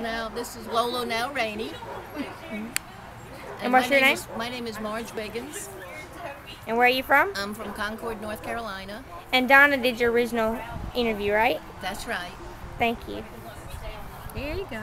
Now, this is Lolo Now Rani. Mm-hmm. And what's my your name? Is, my name is Marge Wiggins. And where are you from? I'm from Concord, North Carolina. And Donna did your original interview, right? That's right. Thank you. There you go.